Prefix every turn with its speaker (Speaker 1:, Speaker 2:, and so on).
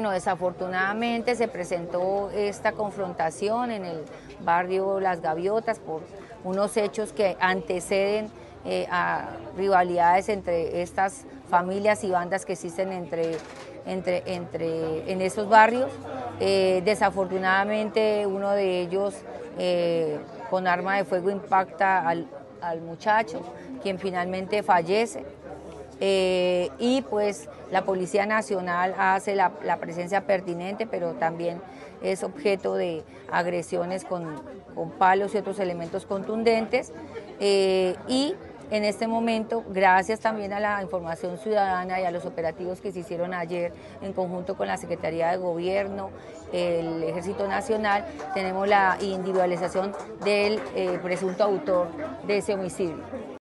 Speaker 1: No, desafortunadamente se presentó esta confrontación en el barrio Las Gaviotas por unos hechos que anteceden eh, a rivalidades entre estas familias y bandas que existen entre, entre, entre en esos barrios. Eh, desafortunadamente uno de ellos eh, con arma de fuego impacta al, al muchacho, quien finalmente fallece. Eh, y pues la Policía Nacional hace la, presencia pertinente, pero también es objeto de agresiones con, palos y otros elementos contundentes. Eh, y en este momento, gracias también a la información ciudadana y a los operativos que se hicieron ayer en conjunto con la Secretaría de Gobierno, el Ejército Nacional, tenemos la individualización del eh, presunto autor de ese homicidio.